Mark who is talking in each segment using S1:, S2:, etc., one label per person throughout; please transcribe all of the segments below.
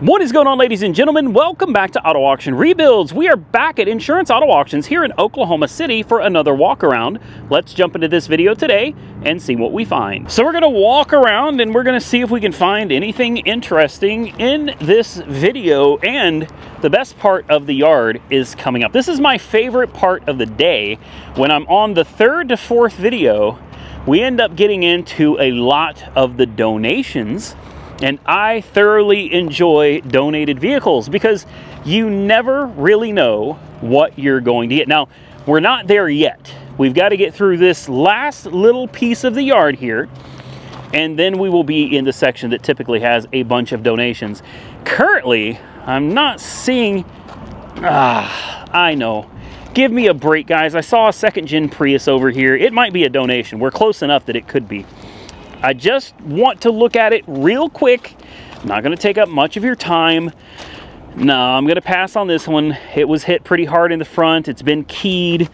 S1: What is going on ladies and gentlemen? Welcome back to Auto Auction Rebuilds. We are back at Insurance Auto Auctions here in Oklahoma City for another walk around. Let's jump into this video today and see what we find. So we're gonna walk around and we're gonna see if we can find anything interesting in this video and the best part of the yard is coming up. This is my favorite part of the day. When I'm on the third to fourth video, we end up getting into a lot of the donations and I thoroughly enjoy donated vehicles because you never really know what you're going to get. Now, we're not there yet. We've got to get through this last little piece of the yard here, and then we will be in the section that typically has a bunch of donations. Currently, I'm not seeing... Ah, I know. Give me a break, guys. I saw a second gen Prius over here. It might be a donation. We're close enough that it could be. I just want to look at it real quick. Not gonna take up much of your time. No, I'm gonna pass on this one. It was hit pretty hard in the front. It's been keyed.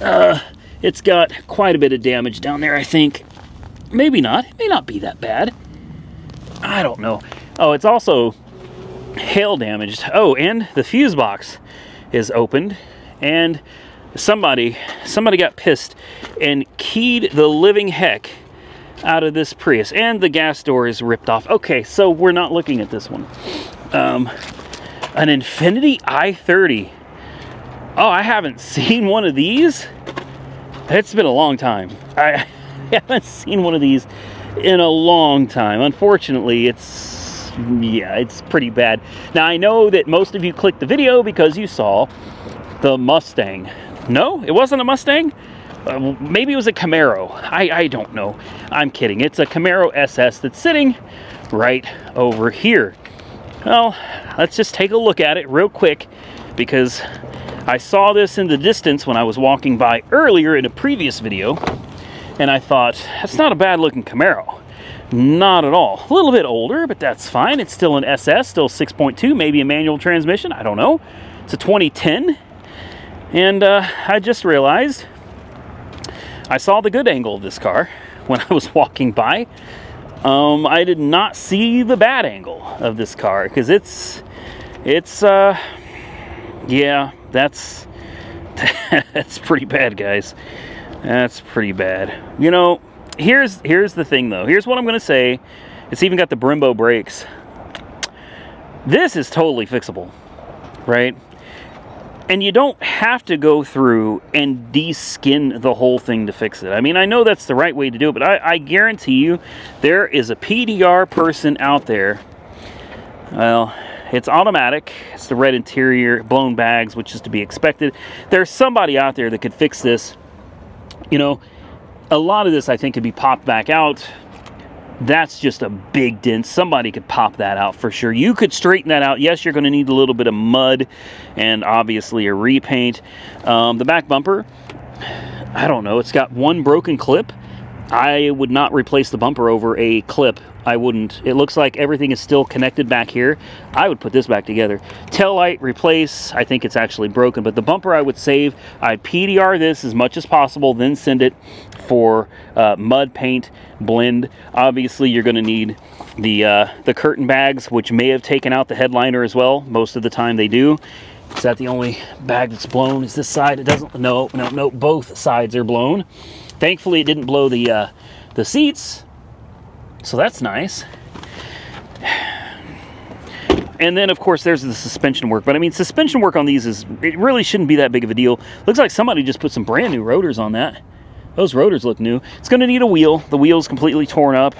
S1: Uh, it's got quite a bit of damage down there, I think. Maybe not. It may not be that bad. I don't know. Oh, it's also hail damaged. Oh, and the fuse box is opened and somebody somebody got pissed and keyed the living heck out of this Prius. And the gas door is ripped off. Okay, so we're not looking at this one. Um, an Infiniti i30. Oh, I haven't seen one of these. It's been a long time. I haven't seen one of these in a long time. Unfortunately, it's, yeah, it's pretty bad. Now, I know that most of you clicked the video because you saw the Mustang. No, it wasn't a Mustang? Uh, maybe it was a Camaro. I, I don't know. I'm kidding. It's a Camaro SS that's sitting right over here. Well, let's just take a look at it real quick because I saw this in the distance when I was walking by earlier in a previous video and I thought, that's not a bad looking Camaro. Not at all. A little bit older, but that's fine. It's still an SS, still 6.2, maybe a manual transmission. I don't know. It's a 2010. And uh, I just realized I saw the good angle of this car when I was walking by. Um, I did not see the bad angle of this car because it's, it's, uh, yeah, that's, that's pretty bad, guys. That's pretty bad. You know, here's, here's the thing though. Here's what I'm going to say. It's even got the Brembo brakes. This is totally fixable, right? And you don't have to go through and de-skin the whole thing to fix it. I mean, I know that's the right way to do it, but I, I guarantee you there is a PDR person out there. Well, it's automatic. It's the red interior, blown bags, which is to be expected. There's somebody out there that could fix this. You know, a lot of this I think could be popped back out that's just a big dent. Somebody could pop that out for sure. You could straighten that out. Yes, you're going to need a little bit of mud and obviously a repaint. Um, the back bumper, I don't know. It's got one broken clip. I would not replace the bumper over a clip I wouldn't. It looks like everything is still connected back here. I would put this back together. Tail light, replace. I think it's actually broken, but the bumper I would save. I'd PDR this as much as possible, then send it for uh, mud paint blend. Obviously, you're going to need the, uh, the curtain bags, which may have taken out the headliner as well. Most of the time they do. Is that the only bag that's blown? Is this side? It doesn't. No, no, no. Both sides are blown. Thankfully, it didn't blow the uh, the seats so that's nice. And then, of course, there's the suspension work. But I mean, suspension work on these is, it really shouldn't be that big of a deal. Looks like somebody just put some brand new rotors on that. Those rotors look new. It's going to need a wheel. The wheel's completely torn up.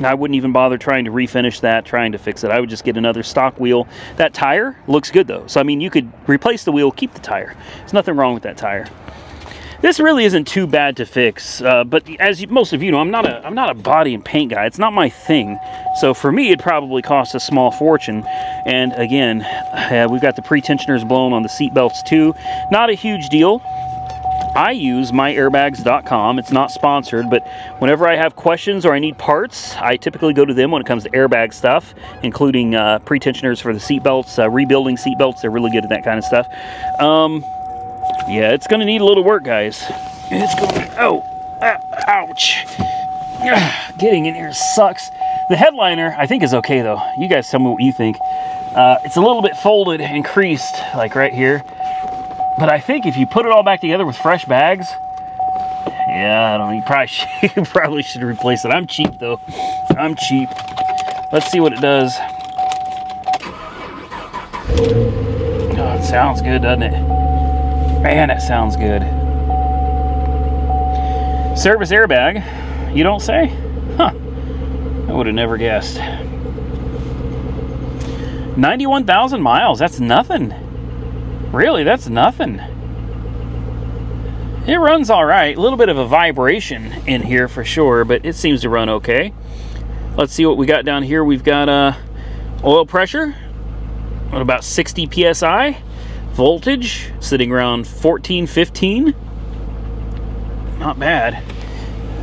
S1: I wouldn't even bother trying to refinish that, trying to fix it. I would just get another stock wheel. That tire looks good though. So I mean, you could replace the wheel, keep the tire. There's nothing wrong with that tire. This really isn't too bad to fix, uh, but as most of you know, I'm not a I'm not a body and paint guy. It's not my thing. So for me, it probably costs a small fortune. And again, uh, we've got the pretensioners blown on the seat belts too. Not a huge deal. I use myairbags.com. It's not sponsored, but whenever I have questions or I need parts, I typically go to them when it comes to airbag stuff, including uh, pretensioners for the seat belts, uh, rebuilding seat belts. They're really good at that kind of stuff. Um, yeah, it's going to need a little work, guys. It's going to, oh, ah, ouch. Ah, getting in here sucks. The headliner, I think, is okay though. You guys tell me what you think. Uh, it's a little bit folded and creased, like right here. But I think if you put it all back together with fresh bags, yeah, I don't you probably should, you probably should replace it. I'm cheap though. I'm cheap. Let's see what it does. Oh, it sounds good, doesn't it? Man, it sounds good. Service airbag, you don't say? Huh. I would have never guessed. 91,000 miles, that's nothing. Really, that's nothing. It runs all right. A little bit of a vibration in here for sure, but it seems to run okay. Let's see what we got down here. We've got uh, oil pressure, at about 60 psi. Voltage, sitting around 14, 15. Not bad.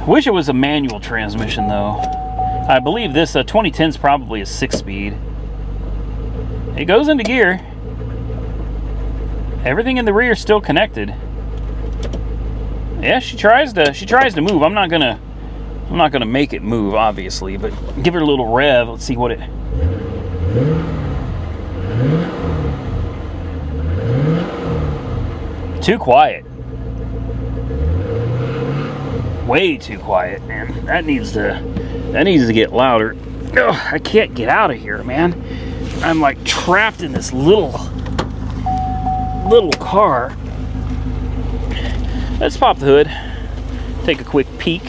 S1: Wish it was a manual transmission though. I believe this uh, 2010 is probably a six speed. It goes into gear. Everything in the rear is still connected. Yeah, she tries to she tries to move. I'm not gonna I'm not gonna make it move, obviously, but give her a little rev. Let's see what it. Too quiet. Way too quiet, man. That needs to that needs to get louder. Ugh, I can't get out of here, man. I'm like trapped in this little little car. Let's pop the hood, take a quick peek,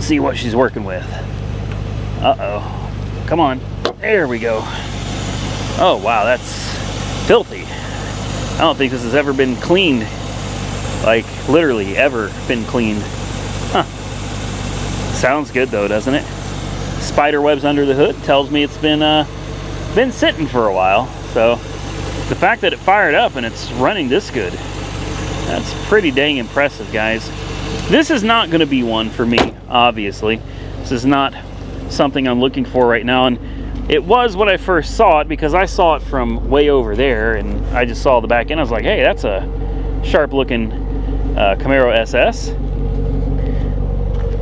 S1: see what she's working with. Uh-oh. Come on. There we go. Oh, wow, that's filthy. I don't think this has ever been cleaned. Like, literally ever been cleaned. Huh. Sounds good, though, doesn't it? Spider webs under the hood tells me it's been, uh, been sitting for a while. So, the fact that it fired up and it's running this good, that's pretty dang impressive, guys. This is not going to be one for me, obviously. This is not something I'm looking for right now. And it was when I first saw it because I saw it from way over there and I just saw the back end. I was like, hey, that's a sharp looking uh, Camaro SS.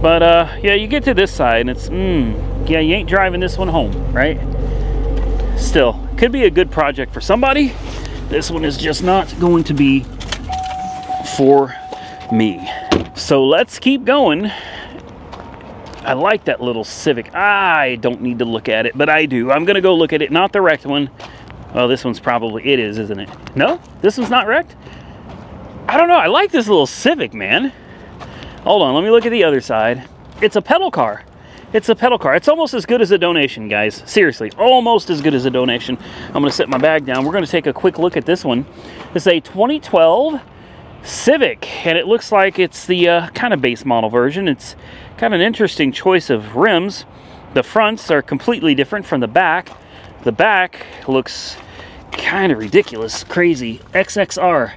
S1: But uh, yeah, you get to this side and it's, mm, yeah, you ain't driving this one home, right? Still, could be a good project for somebody. This one is just not going to be for me. So let's keep going. I like that little Civic. I don't need to look at it, but I do. I'm going to go look at it. Not the wrecked one. Well, this one's probably, it is, isn't it? No? This one's not wrecked? I don't know. I like this little Civic, man. Hold on. Let me look at the other side. It's a pedal car. It's a pedal car. It's almost as good as a donation, guys. Seriously, almost as good as a donation. I'm going to set my bag down. We're going to take a quick look at this one. It's a 2012 Civic, and it looks like it's the uh, kind of base model version. It's kind of an interesting choice of rims. The fronts are completely different from the back. The back looks kind of ridiculous, crazy. XXR.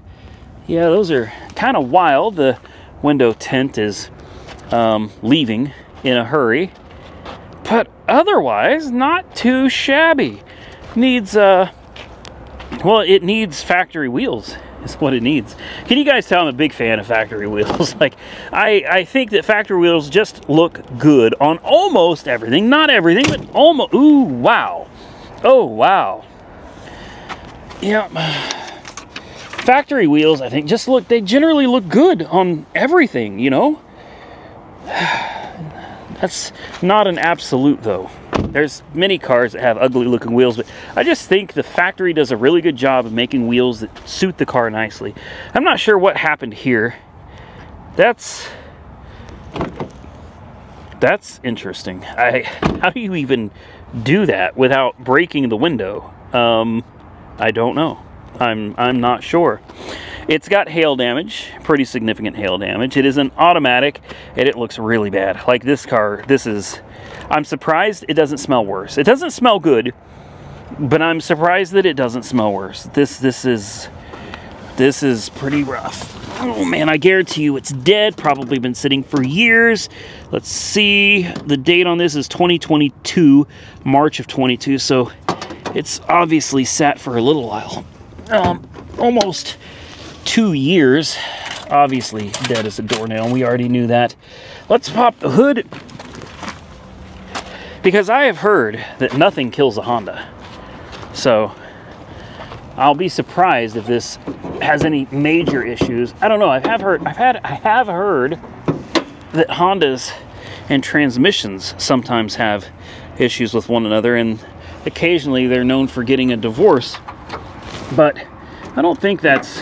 S1: Yeah, those are kind of wild. The window tint is um, leaving in a hurry. But otherwise, not too shabby. Needs, uh, well, it needs factory wheels is what it needs. Can you guys tell I'm a big fan of factory wheels? like, I, I think that factory wheels just look good on almost everything. Not everything, but almost. Ooh, wow. Oh, wow. Yeah. Factory wheels, I think, just look, they generally look good on everything, you know? That's not an absolute, though. There's many cars that have ugly looking wheels, but I just think the factory does a really good job of making wheels that suit the car nicely. I'm not sure what happened here. That's that's interesting. I how do you even do that without breaking the window? Um, I don't know. I'm I'm not sure. It's got hail damage, pretty significant hail damage. It is an automatic, and it looks really bad. Like this car, this is I'm surprised it doesn't smell worse. It doesn't smell good, but I'm surprised that it doesn't smell worse. This this is this is pretty rough. Oh man, I guarantee you it's dead. Probably been sitting for years. Let's see. The date on this is 2022, March of 22. So it's obviously sat for a little while. Um, almost two years. Obviously dead as a doornail. We already knew that. Let's pop the hood Because I have heard that nothing kills a Honda. So I'll be surprised if this has any major issues. I don't know. I have heard I've had I have heard that Hondas and transmissions sometimes have issues with one another and occasionally they're known for getting a divorce. But I don't think that's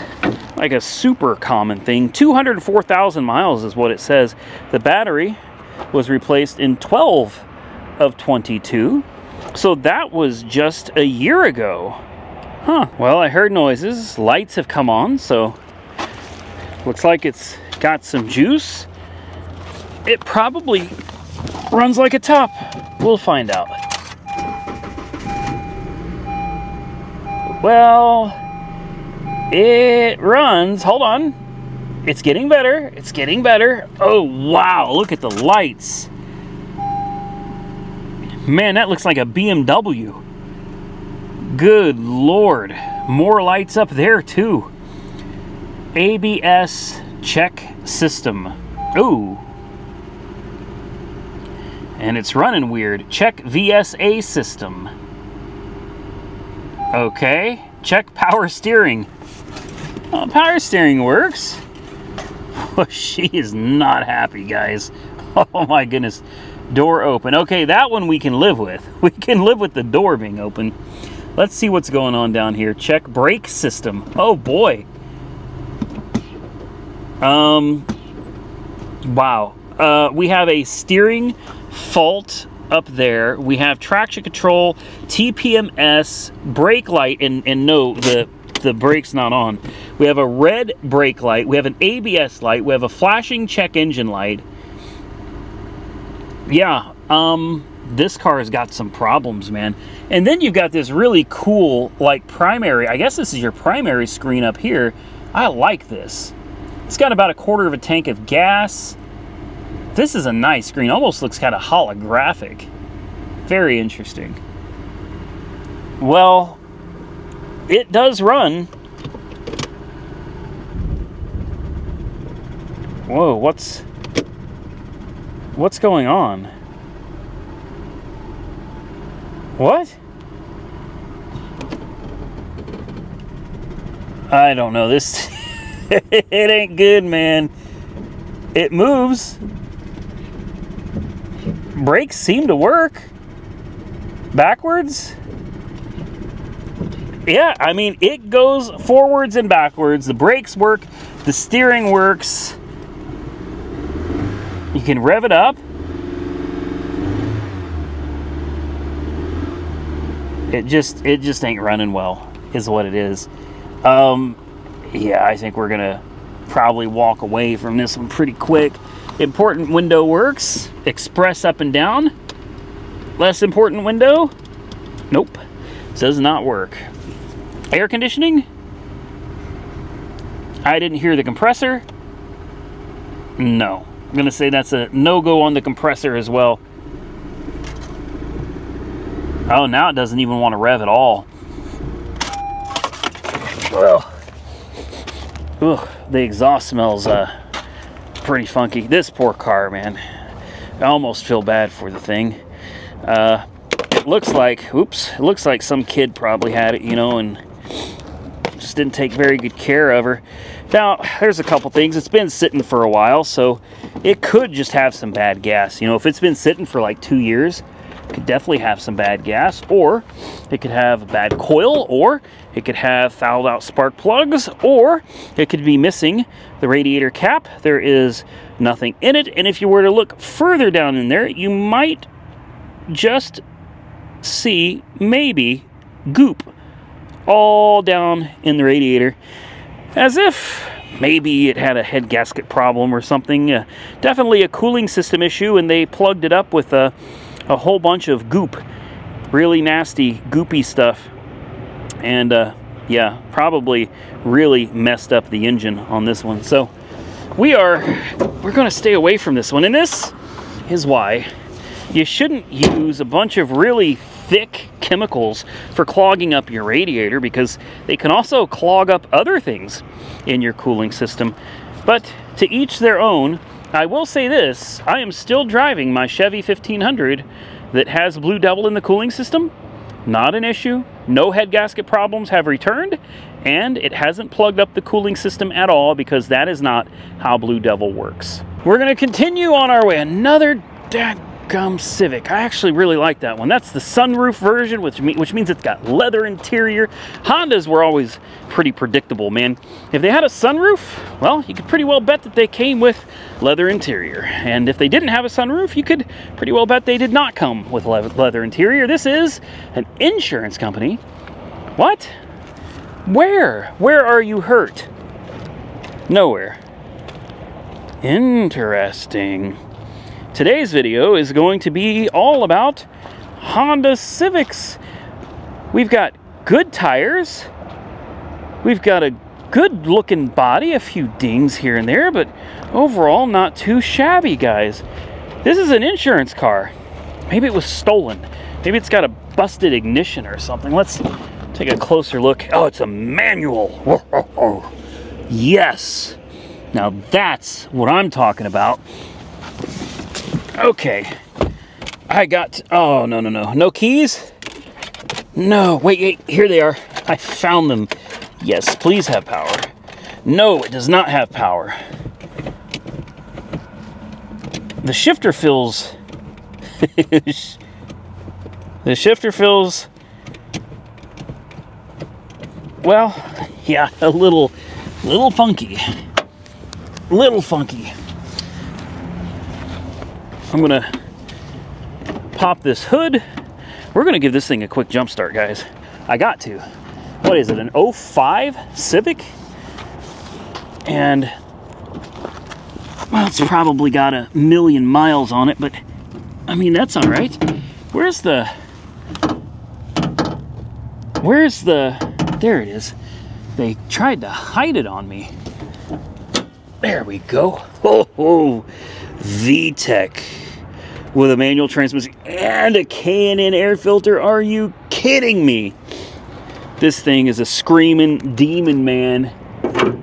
S1: like a super common thing. 204,000 miles is what it says. The battery was replaced in 12 of 22. So that was just a year ago. Huh. Well, I heard noises. Lights have come on, so looks like it's got some juice. It probably runs like a top. We'll find out. Well, it runs. Hold on. It's getting better. It's getting better. Oh, wow. Look at the lights. Man, that looks like a BMW. Good Lord. More lights up there, too. ABS check system. Ooh. And it's running weird. Check VSA system. Okay. Check power steering. Oh, power steering works. Oh, she is not happy, guys. Oh my goodness door open. Okay, that one we can live with. We can live with the door being open. Let's see what's going on down here. Check brake system. Oh boy. Um, wow. Uh, we have a steering fault up there. We have traction control, TPMS, brake light, and, and no, the, the brake's not on. We have a red brake light. We have an ABS light. We have a flashing check engine light yeah, um, this car has got some problems, man. And then you've got this really cool, like, primary. I guess this is your primary screen up here. I like this. It's got about a quarter of a tank of gas. This is a nice screen. Almost looks kind of holographic. Very interesting. Well, it does run. Whoa, what's What's going on? What? I don't know. This it ain't good, man. It moves. Brakes seem to work. Backwards? Yeah, I mean, it goes forwards and backwards. The brakes work. The steering works. Can rev it up. It just it just ain't running well, is what it is. Um, yeah, I think we're gonna probably walk away from this one pretty quick. Important window works. Express up and down. Less important window. Nope. Does not work. Air conditioning. I didn't hear the compressor. No. I'm going to say that's a no-go on the compressor as well. Oh, now it doesn't even want to rev at all. Well, ugh, the exhaust smells uh, pretty funky. This poor car, man. I almost feel bad for the thing. Uh, it looks like, oops, it looks like some kid probably had it, you know, and just didn't take very good care of her. Now, there's a couple things. It's been sitting for a while, so it could just have some bad gas. You know, if it's been sitting for like two years, it could definitely have some bad gas, or it could have a bad coil, or it could have fouled out spark plugs, or it could be missing the radiator cap. There is nothing in it, and if you were to look further down in there, you might just see maybe goop all down in the radiator as if maybe it had a head gasket problem or something. Uh, definitely a cooling system issue, and they plugged it up with a, a whole bunch of goop. Really nasty, goopy stuff. And uh, yeah, probably really messed up the engine on this one. So we are, we're going to stay away from this one. And this is why you shouldn't use a bunch of really thick chemicals for clogging up your radiator because they can also clog up other things in your cooling system. But to each their own. I will say this, I am still driving my Chevy 1500 that has Blue Devil in the cooling system, not an issue. No head gasket problems have returned, and it hasn't plugged up the cooling system at all because that is not how Blue Devil works. We're going to continue on our way. Another Gum Civic. I actually really like that one. That's the sunroof version, which, which means it's got leather interior. Hondas were always pretty predictable, man. If they had a sunroof, well, you could pretty well bet that they came with leather interior. And if they didn't have a sunroof, you could pretty well bet they did not come with leather interior. This is an insurance company. What? Where? Where are you hurt? Nowhere. Interesting. Today's video is going to be all about Honda Civics. We've got good tires. We've got a good looking body, a few dings here and there, but overall not too shabby, guys. This is an insurance car. Maybe it was stolen. Maybe it's got a busted ignition or something. Let's take a closer look. Oh, it's a manual. Yes. Now that's what I'm talking about. Okay. I got, oh, no, no, no. No keys? No, wait, wait, here they are. I found them. Yes, please have power. No, it does not have power. The shifter feels... the shifter feels... Well, yeah, a little, little funky. Little funky. I'm gonna pop this hood. We're gonna give this thing a quick jump start, guys. I got to. What is it, an 05 Civic? And, well, it's probably got a million miles on it, but, I mean, that's all right. Where's the, where's the, there it is. They tried to hide it on me. There we go. Oh, oh. VTEC with a manual transmission and a K&N air filter. Are you kidding me? This thing is a screaming demon man.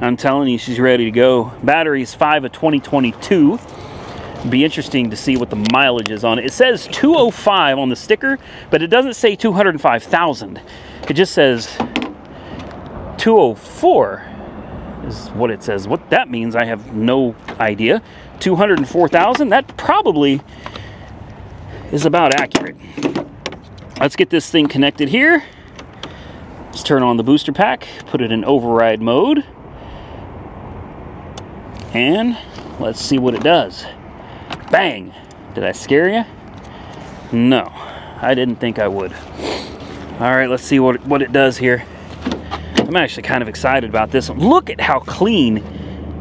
S1: I'm telling you, she's ready to go. Battery is 5 of 2022. Be interesting to see what the mileage is on it. It says 205 on the sticker, but it doesn't say 205,000. It just says 204 is what it says. What that means, I have no idea. 204,000, that probably is about accurate. Let's get this thing connected here. Let's turn on the booster pack, put it in override mode, and let's see what it does. Bang! Did I scare you? No, I didn't think I would. All right, let's see what, what it does here. I'm actually kind of excited about this one. Look at how clean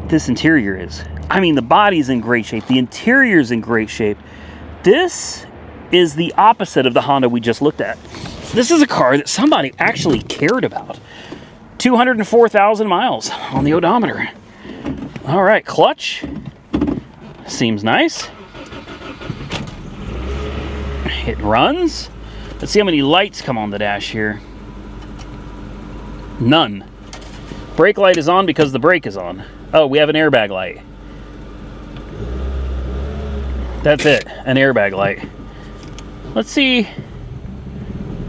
S1: this interior is. I mean, the body's in great shape. The interior's in great shape. This is the opposite of the Honda we just looked at. This is a car that somebody actually cared about. 204,000 miles on the odometer. All right, clutch. Seems nice. It runs. Let's see how many lights come on the dash here. None. Brake light is on because the brake is on. Oh, we have an airbag light. That's it, an airbag light. Let's see.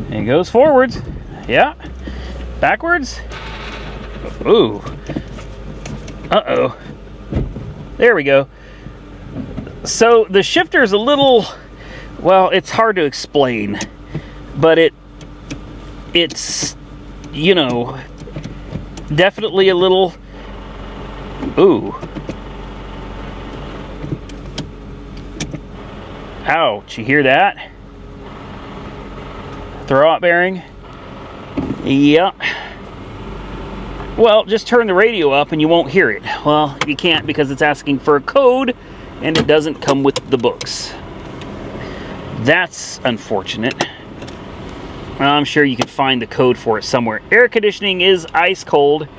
S1: It goes forwards. Yeah. Backwards. Ooh. Uh-oh. There we go. So the shifter is a little, well, it's hard to explain, but it, it's, you know, definitely a little, ooh. Ouch, you hear that? throwout bearing. Yep. Well, just turn the radio up and you won't hear it. Well, you can't because it's asking for a code and it doesn't come with the books. That's unfortunate. I'm sure you can find the code for it somewhere. Air conditioning is ice cold.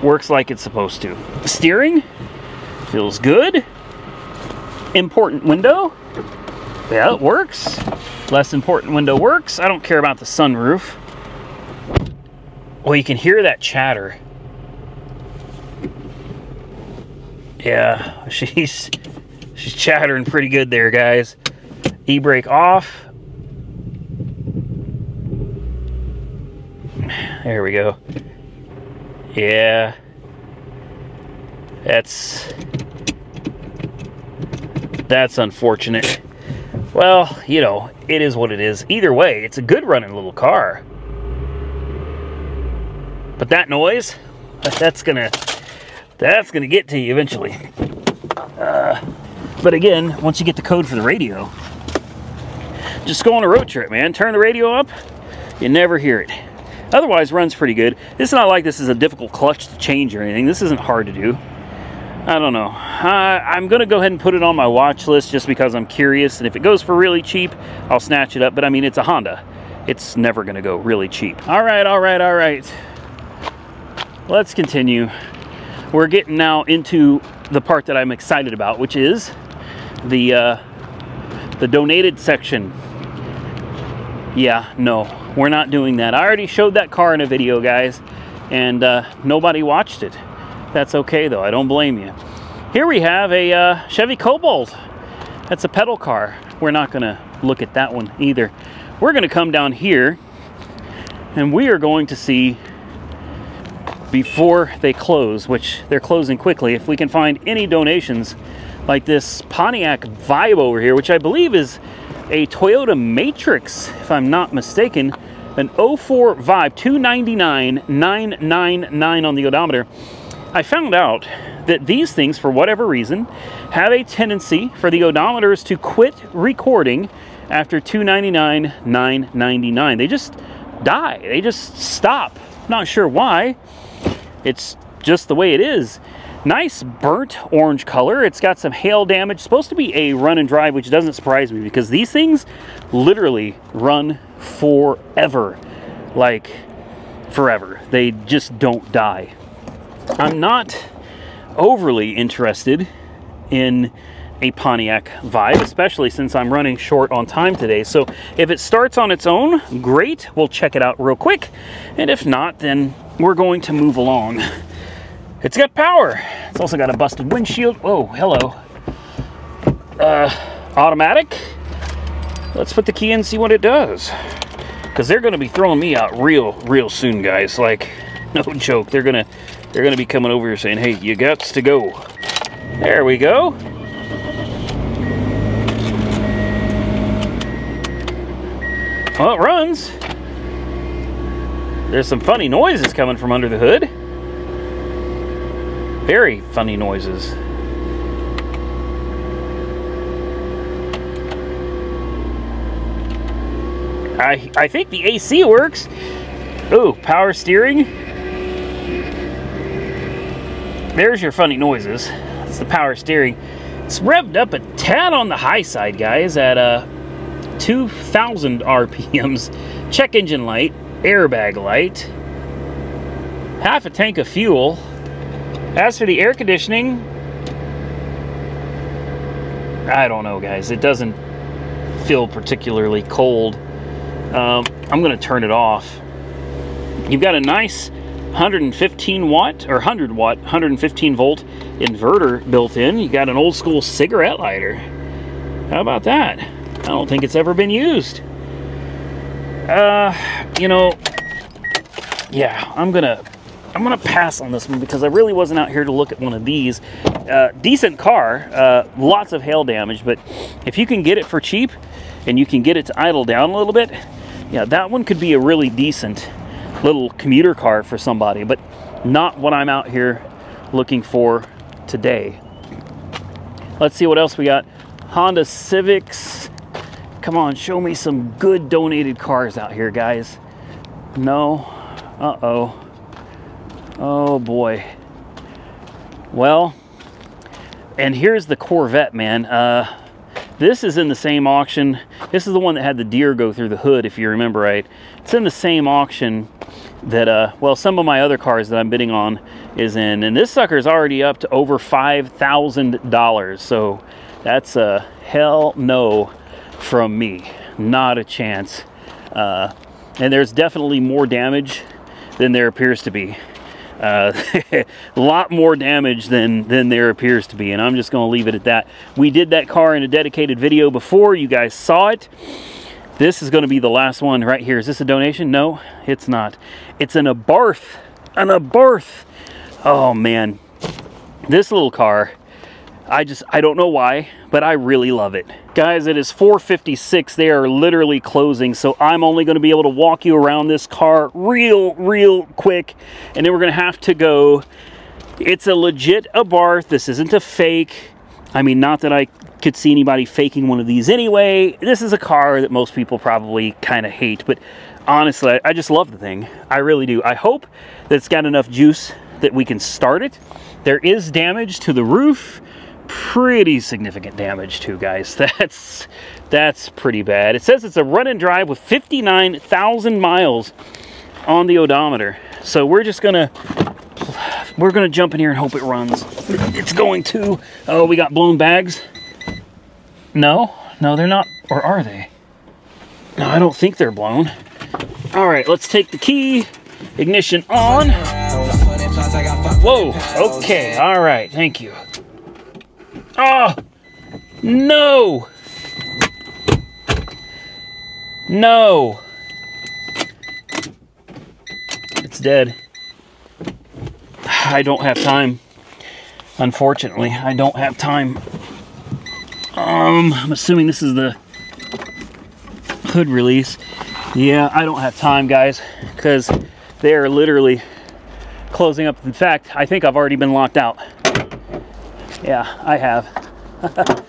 S1: Works like it's supposed to. Steering feels good. Important window. Yeah, it works. Less important window works. I don't care about the sunroof. Well, you can hear that chatter. Yeah, she's she's chattering pretty good there, guys. E-brake off. There we go. Yeah. That's that's unfortunate. Well, you know, it is what it is. Either way, it's a good running little car. But that noise, that's gonna that's gonna get to you eventually. Uh, but again, once you get the code for the radio, just go on a road trip, man. Turn the radio up, you never hear it. Otherwise, runs pretty good. It's not like this is a difficult clutch to change or anything. This isn't hard to do. I don't know. Uh, I'm going to go ahead and put it on my watch list just because I'm curious. And if it goes for really cheap, I'll snatch it up. But I mean, it's a Honda. It's never going to go really cheap. All right, all right, all right. Let's continue. We're getting now into the part that I'm excited about, which is the uh, the donated section. Yeah, no, we're not doing that. I already showed that car in a video, guys, and uh, nobody watched it. That's okay, though. I don't blame you. Here we have a uh, Chevy Cobalt. That's a pedal car. We're not going to look at that one either. We're going to come down here, and we are going to see before they close, which they're closing quickly, if we can find any donations like this Pontiac Vibe over here, which I believe is a Toyota Matrix, if I'm not mistaken, an 04 Vibe, 299 999 on the odometer. I found out that these things, for whatever reason, have a tendency for the odometers to quit recording after 299 999 They just die. They just stop. Not sure why. It's just the way it is. Nice burnt orange color. It's got some hail damage. Supposed to be a run and drive, which doesn't surprise me because these things literally run forever. Like, forever. They just don't die. I'm not overly interested in a Pontiac Vibe, especially since I'm running short on time today. So if it starts on its own, great. We'll check it out real quick. And if not, then we're going to move along. It's got power. It's also got a busted windshield. Oh, hello. Uh, automatic. Let's put the key in and see what it does. Because they're going to be throwing me out real, real soon, guys. Like, no joke. They're going to they're going to be coming over here saying, hey, you got to go. There we go. Well, it runs. There's some funny noises coming from under the hood. Very funny noises. I, I think the AC works. Oh, power steering. There's your funny noises. It's the power steering. It's revved up a tad on the high side, guys, at uh, 2,000 RPMs. Check engine light, airbag light, half a tank of fuel. As for the air conditioning, I don't know, guys. It doesn't feel particularly cold. Um, I'm going to turn it off. You've got a nice 115 watt or 100 watt, 115 volt inverter built in. You got an old school cigarette lighter. How about that? I don't think it's ever been used. Uh, you know, yeah, I'm gonna I'm gonna pass on this one because I really wasn't out here to look at one of these. Uh, decent car, uh, lots of hail damage, but if you can get it for cheap and you can get it to idle down a little bit, yeah, that one could be a really decent little commuter car for somebody, but not what I'm out here looking for today. Let's see what else we got. Honda Civics. Come on, show me some good donated cars out here, guys. No? Uh-oh. Oh boy. Well, and here's the Corvette, man. Uh, this is in the same auction. This is the one that had the deer go through the hood, if you remember right. It's in the same auction that, uh, well, some of my other cars that I'm bidding on is in. And this sucker is already up to over $5,000. So that's a hell no from me. Not a chance. Uh, and there's definitely more damage than there appears to be. uh, a lot more damage than than there appears to be and I'm just going to leave it at that we did that car in a dedicated video before you guys saw it this is going to be the last one right here is this a donation no it's not it's an Abarth an Abarth oh man this little car I just, I don't know why, but I really love it. Guys, it is 4.56. They are literally closing, so I'm only going to be able to walk you around this car real, real quick, and then we're going to have to go. It's a legit Abarth. This isn't a fake. I mean, not that I could see anybody faking one of these anyway. This is a car that most people probably kind of hate, but honestly, I just love the thing. I really do. I hope that it's got enough juice that we can start it. There is damage to the roof pretty significant damage too, guys. That's that's pretty bad. It says it's a run and drive with 59,000 miles on the odometer. So we're just gonna we're gonna jump in here and hope it runs. It's going to. Oh, we got blown bags. No, no, they're not. Or are they? No, I don't think they're blown. All right, let's take the key. Ignition on. Whoa, okay, all right, thank you. Oh! No! No! It's dead. I don't have time. Unfortunately, I don't have time. Um, I'm assuming this is the hood release. Yeah, I don't have time, guys, because they are literally closing up. In fact, I think I've already been locked out. Yeah, I have.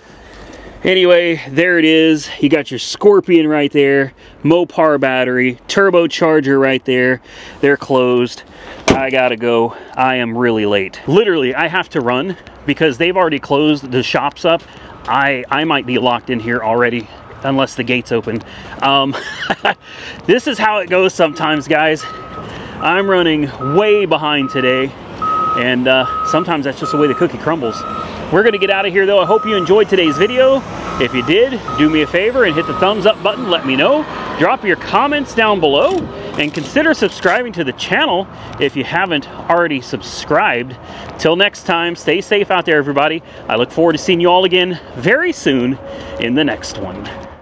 S1: anyway, there it is. You got your Scorpion right there, Mopar battery, turbocharger right there. They're closed. I gotta go. I am really late. Literally, I have to run because they've already closed the shops up. I, I might be locked in here already unless the gates open. Um, this is how it goes sometimes, guys. I'm running way behind today and uh, sometimes that's just the way the cookie crumbles. We're to get out of here though. I hope you enjoyed today's video. If you did, do me a favor and hit the thumbs up button. Let me know. Drop your comments down below and consider subscribing to the channel if you haven't already subscribed. Till next time, stay safe out there, everybody. I look forward to seeing you all again very soon in the next one.